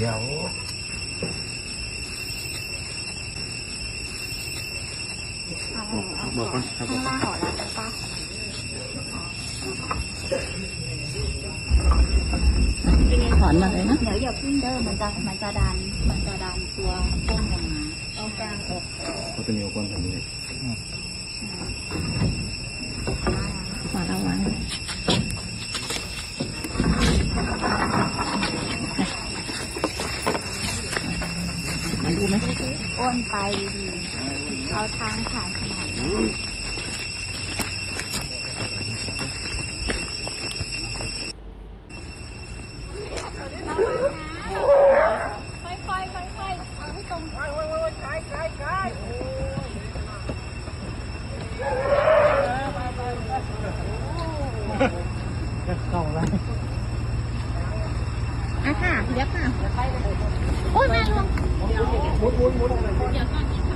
เดี๋ยวบอกก่อนครับข้างล่างของเราเป็นป้าถอนมาเลยนะ เดี๋ยวอย่าพึ่งเด้อมันจะมันจะดัน มันจะดันตัวต้นออกมาเอากลางอกเขาเป็นเนียวก้อนทำนี้ขอระวังมาดูไหมอ้นไปดีเอาทางผ่านขนาดนี้อะค่ะเดี๋ยวค่ะ โอ้ยมาลง